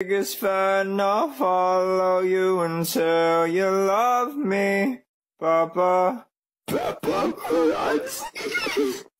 biggest fan, I'll follow you until you love me, Papa. Papa,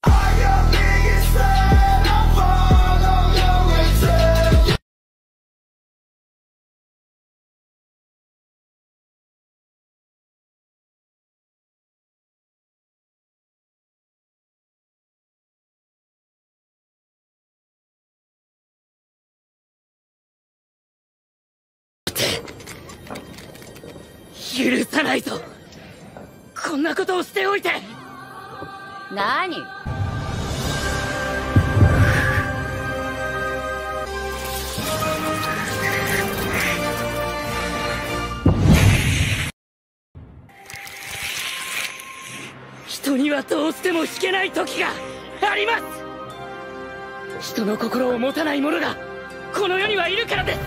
許さないぞ。こんなことをしておいて。何？人にはどうしても引けない時があります。人の心を持たない者がこの世にはいるからです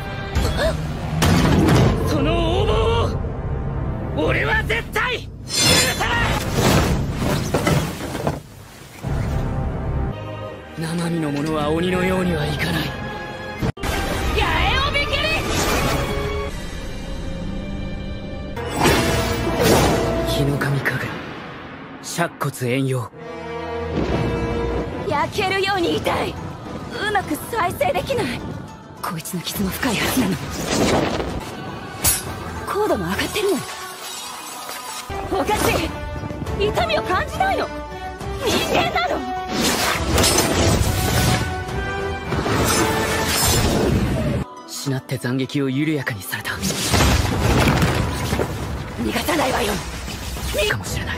俺は絶対許さない！生身の者は鬼のようにはいかない。八重を見切り！日の神神楽。尺骨炎陽。焼けるように痛い！うまく再生できない！こいつの傷も深いはずなの高度も上がってるのおかしい。痛みを感じないの。人間なの。しなって斬撃を緩やかにされた。逃がさないわよ。かもしれない。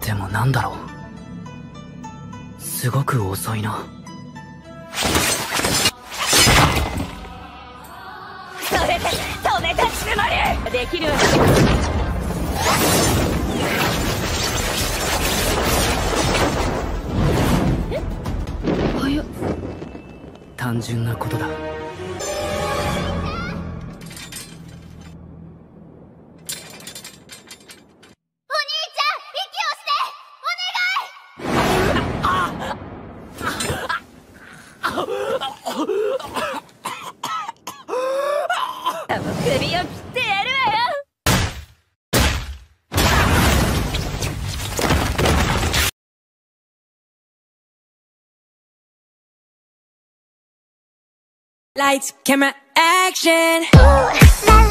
でもなんだろう。すごく遅いな。それで止めたつもりできる単純なことだ。Lights, camera, action.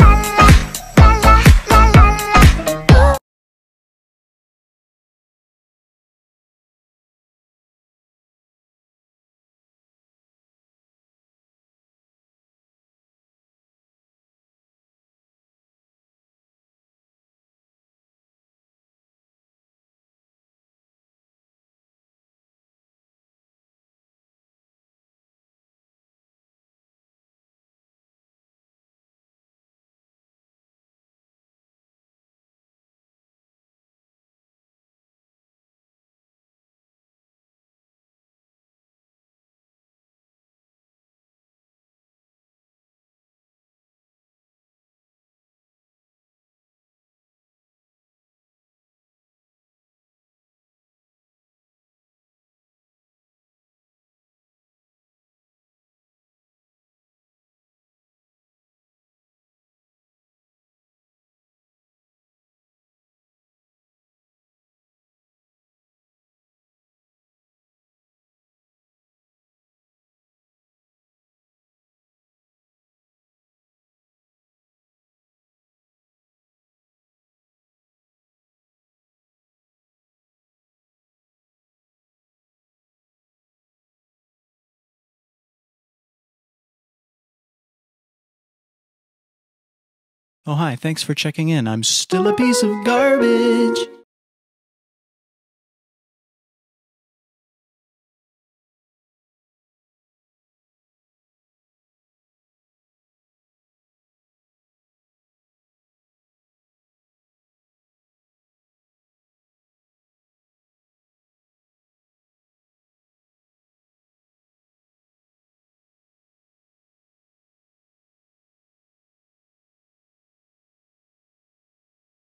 Oh, hi. Thanks for checking in. I'm still a piece of garbage.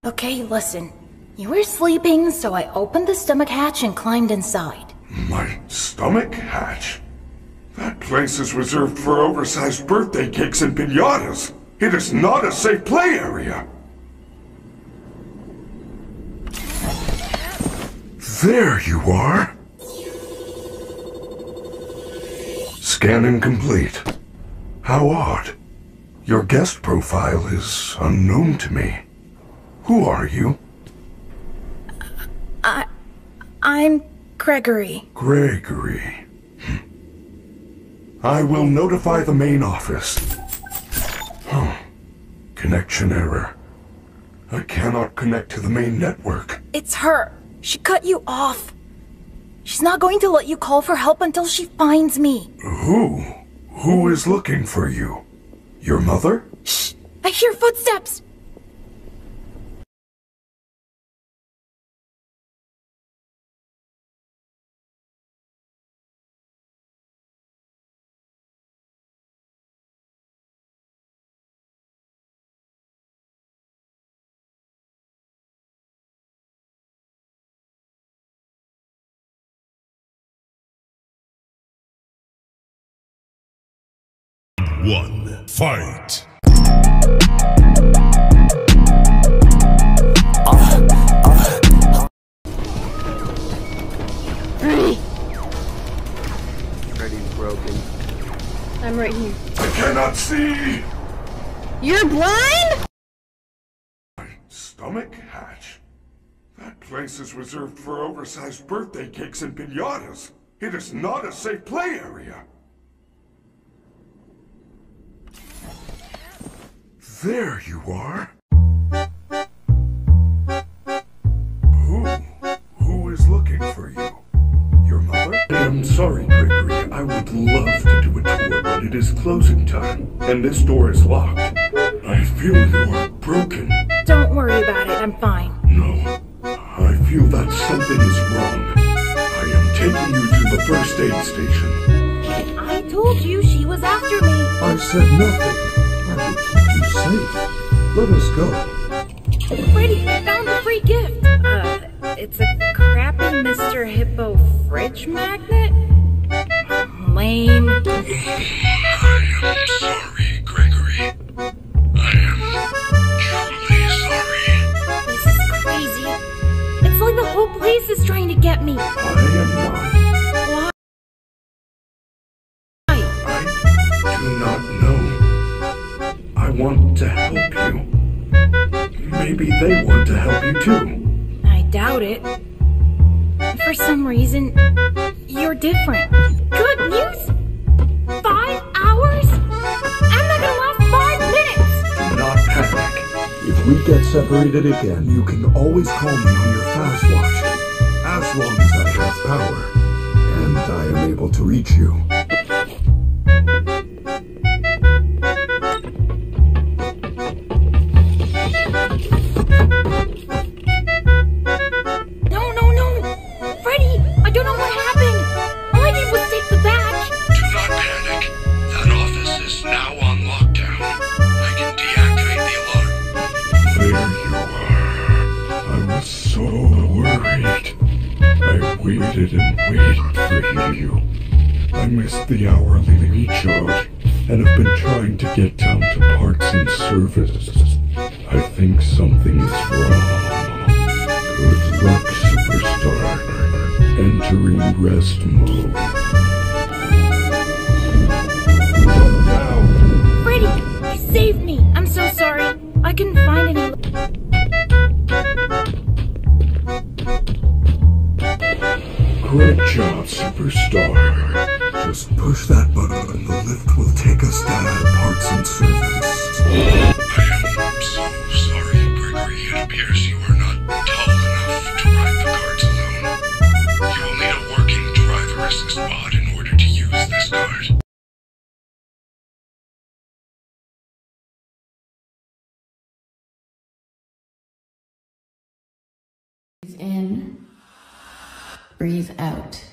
Okay, listen. You were sleeping, so I opened the stomach hatch and climbed inside. My stomach hatch? That place is reserved for oversized birthday cakes and pinatas. It is not a safe play area. There you are. Scanning complete. How odd. Your guest profile is unknown to me. Who are you? I. I'm Gregory. Gregory. I will notify the main office. Huh. Connection error. I cannot connect to the main network. It's her. She cut you off. She's not going to let you call for help until she finds me. Who? Who is looking for you? Your mother? Shh! I hear footsteps! One. Fight. Freddy, Freddy's broken. I'm right here. I cannot see! You're blind? My Stomach hatch. That place is reserved for oversized birthday cakes and pinatas. It is not a safe play area. There you are. Who? Who is looking for you? Your mother? I am sorry, Gregory. I would love to do a tour, but it is closing time, and this door is locked. I feel you are broken. Don't worry about it, I'm fine. No, I feel that something is wrong. I am taking you to the first aid station. I told you she was after me. I said nothing. I will keep you safe. Let us go. Freddy, found the free gift. Uh, it's a crappy Mr. Hippo fridge magnet? Different. Good news? Five hours? I'm not gonna last five minutes! Not panic. If we get separated again, you can always call me on your Faz-Watch. As long as I have power. And I am able to reach you. Good luck, superstar. Entering rest mode. Now. Freddy! You saved me! I'm so sorry. I couldn't find any. Great job, superstar. Just push that button and the lift will take us down to parts and service. Appears you are not tall enough to ride the carts alone. You will need a working driver assist in order to use this cart. Breathe in. Breathe out.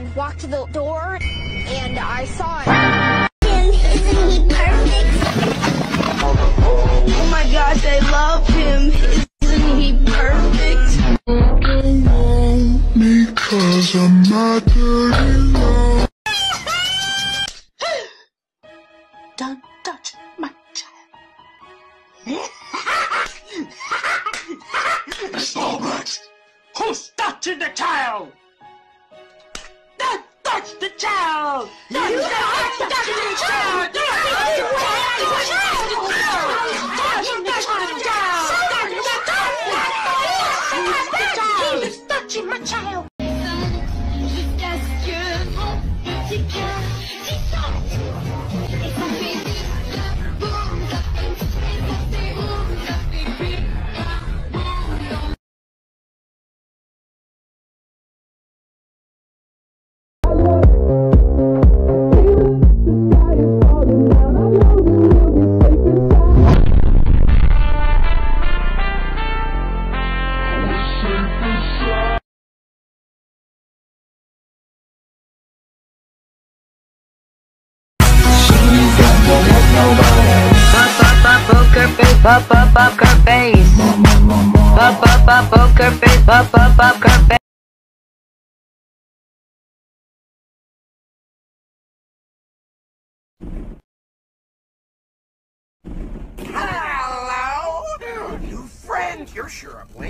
And walked to the door, and I saw it. Isn't he perfect? Oh my gosh, I love him. Isn't he perfect? Because I'm not dirty love.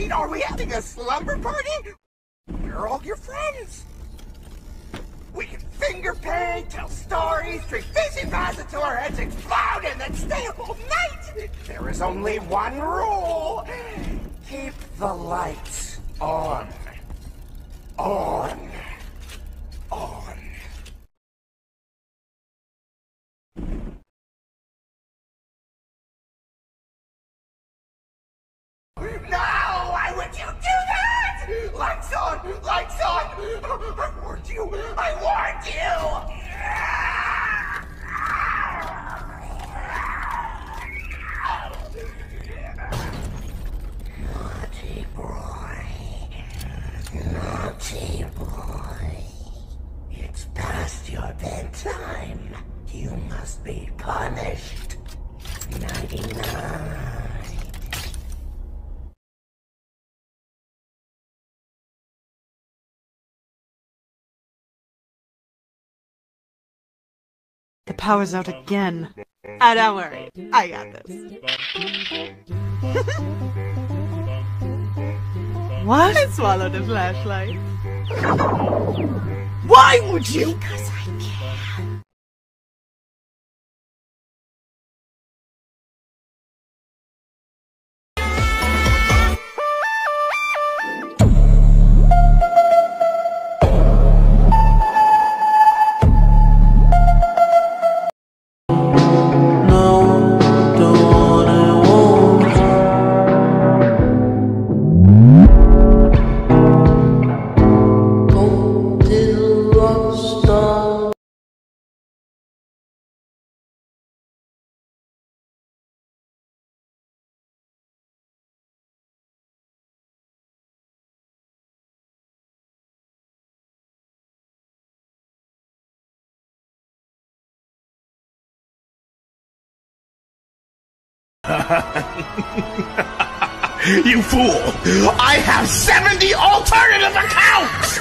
Are we having a slumber party? Where are all your friends? We can finger paint, tell stories, drink fizzy baths until our heads explode, and then stay up all night. There is only one rule. Keep the lights on. On. On. Lights on! Lights! I warned you! I warned you! Naughty boy. Naughty boy. It's past your bedtime. You must be punished. Nighty night. Power's out again. Ah, don't worry. I got this. what? I swallowed the flashlight. Why would you? Because I can. you fool! I have 70 alternative accounts!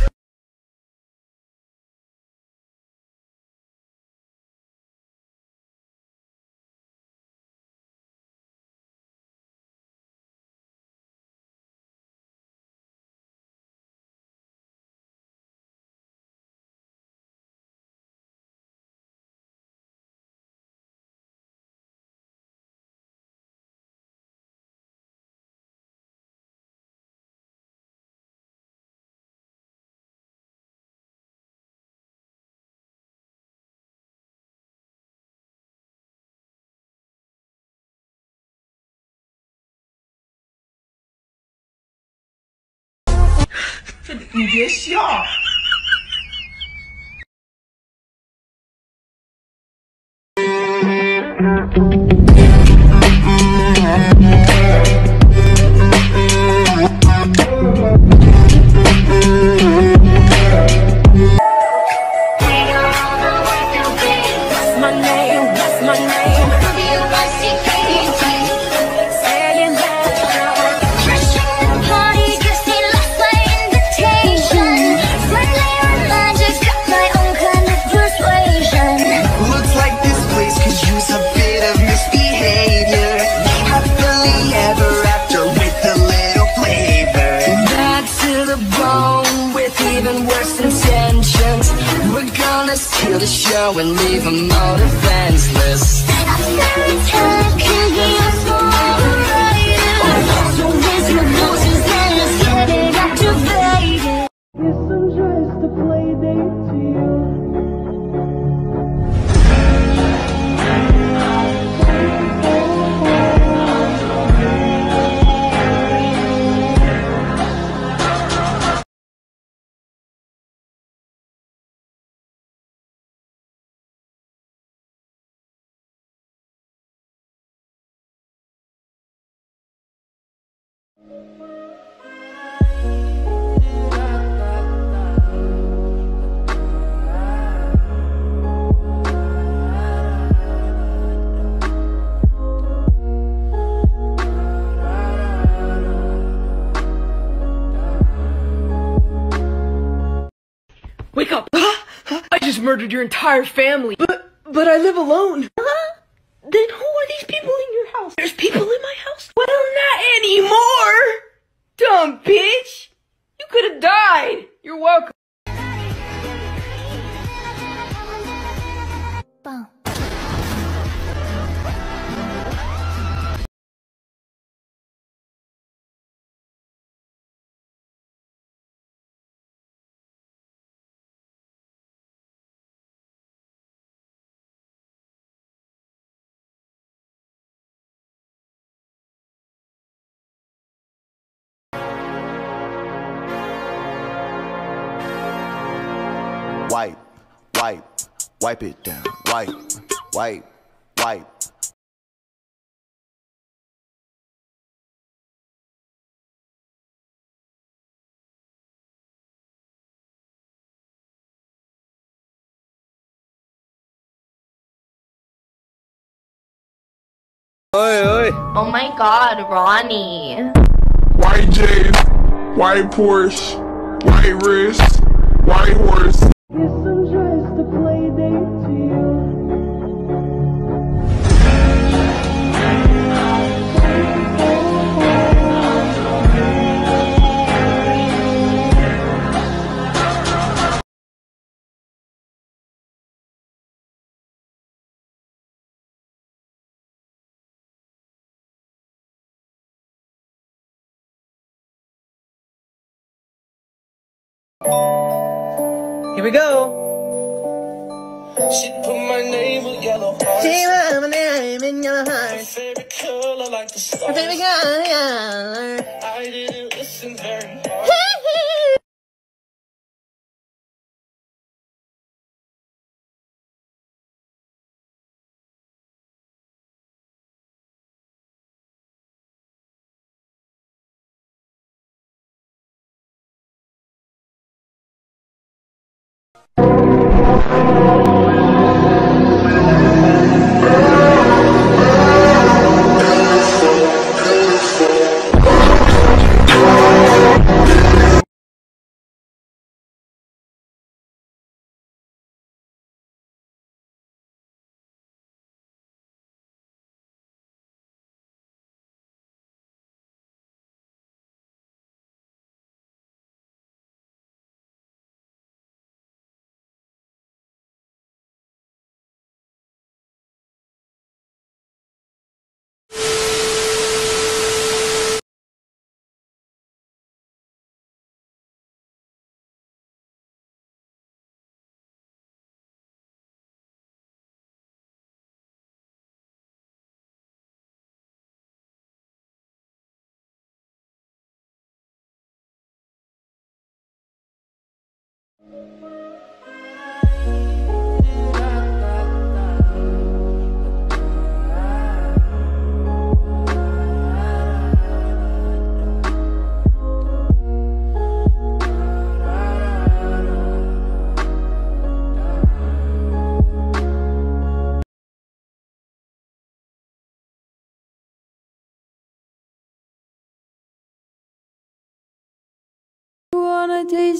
这你别笑。girl and leave them all defenseless. murdered your entire family. But, but I live alone. wipe, wipe it down, wipe, wipe, wipe. Oi, oi. Oh my god, Ronnie. White Jade, white Porsche, white wrist, white horse. Here we go. She put my name in yellow hearts. She put my name in yellow hearts. My favorite color, like the stars. My favorite color, yeah. I didn't listen very hard. You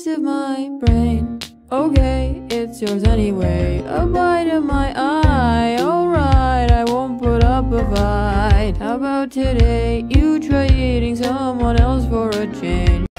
taste of my brain? Okay, it's yours anyway. A bite of my eye. Alright, I won't put up a fight. How about today? You try eating someone else for a change.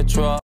Amateur.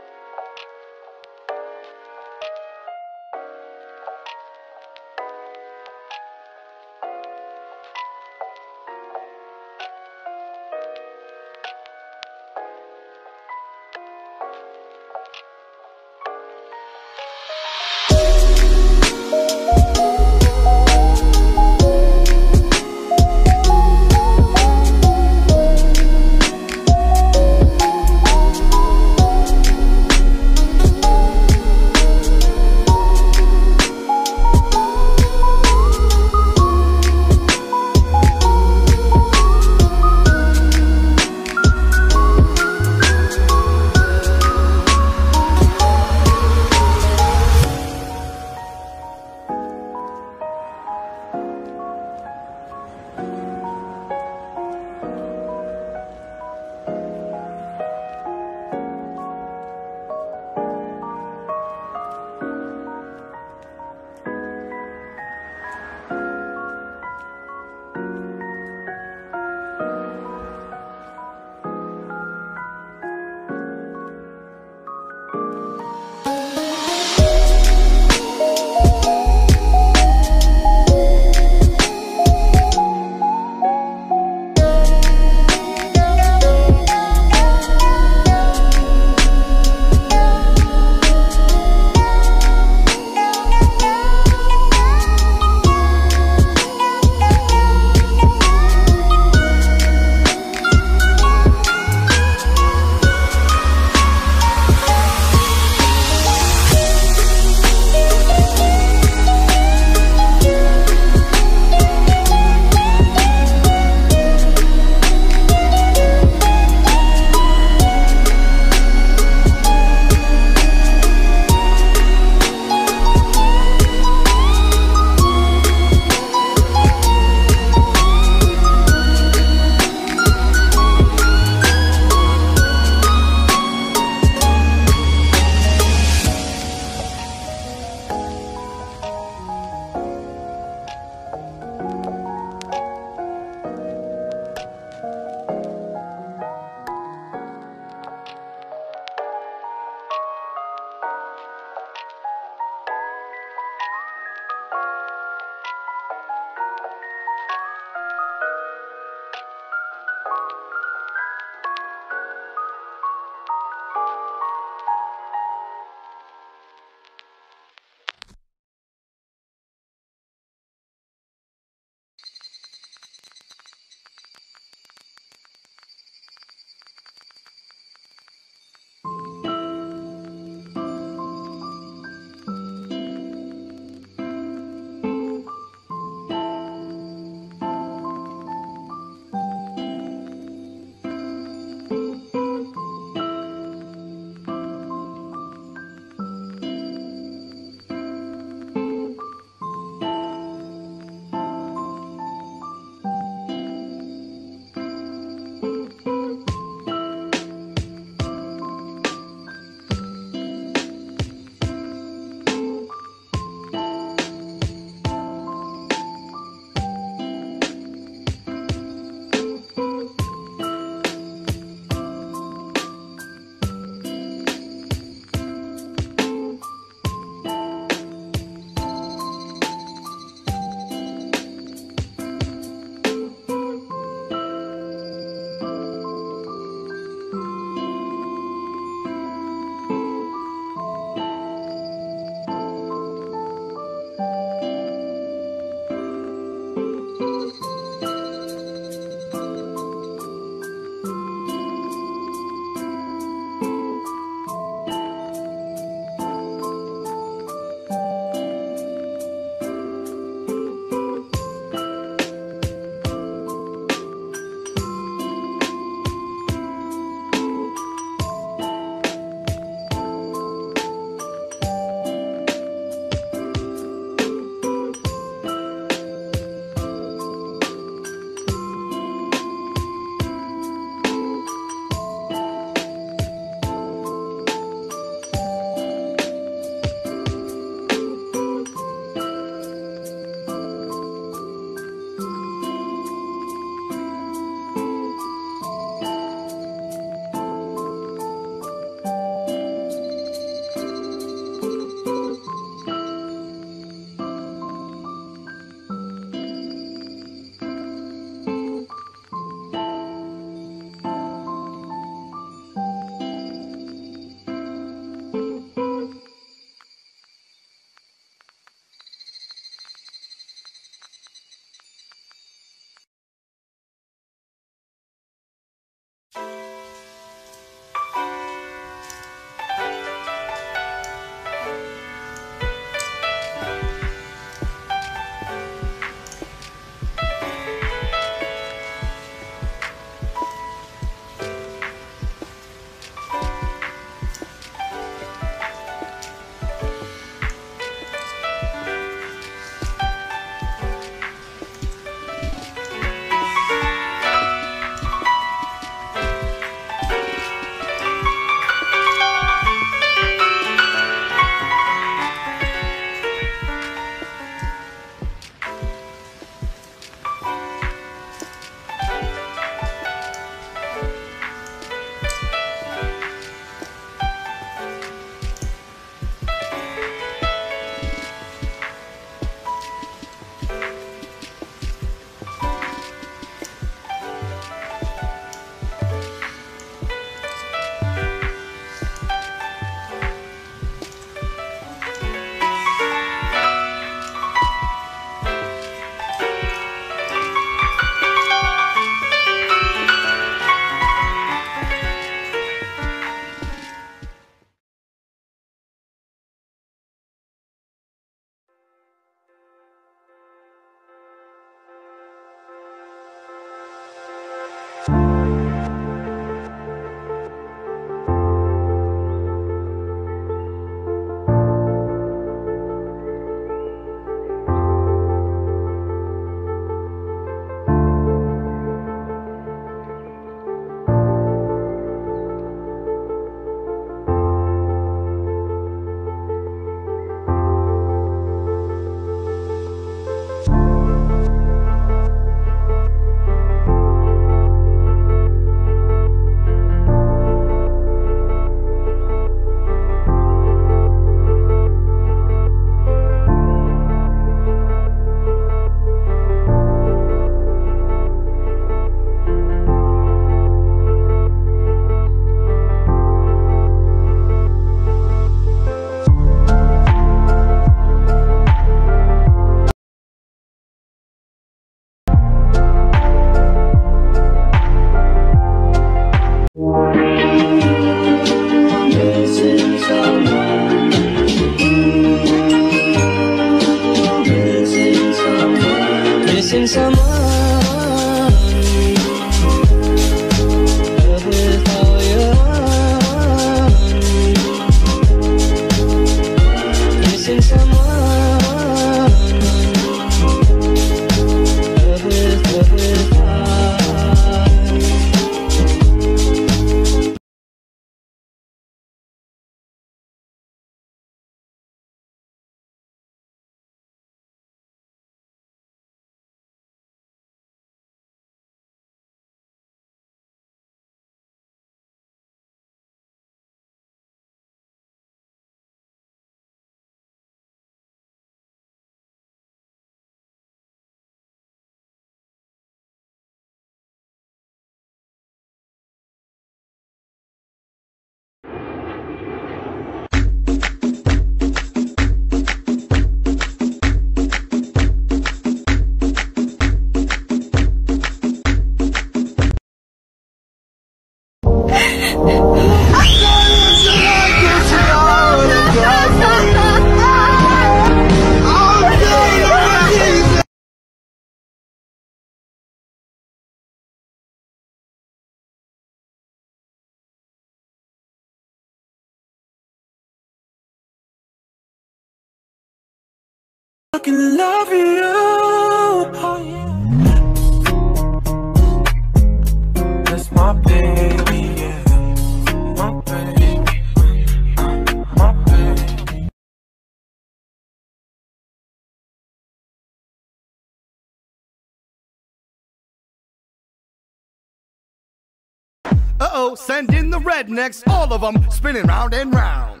Uh oh, send in the rednecks, all of them spinning round and round.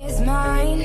is mine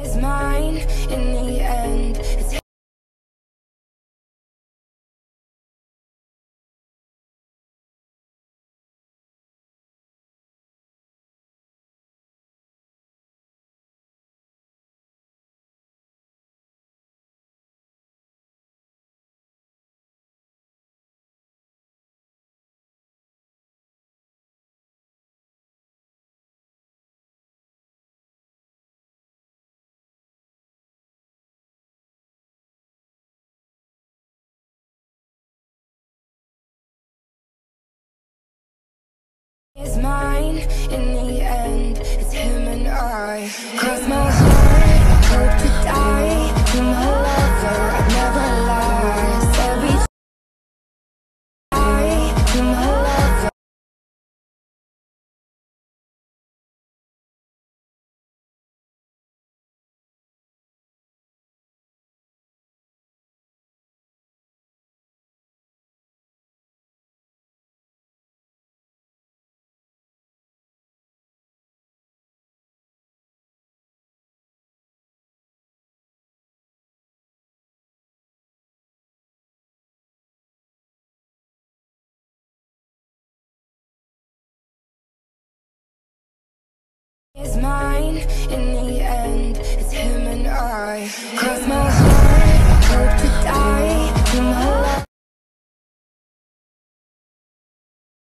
is mine in the is mine in the end. It's him and I. Cross my is mine.